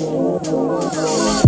Oh, oh, oh, oh, oh.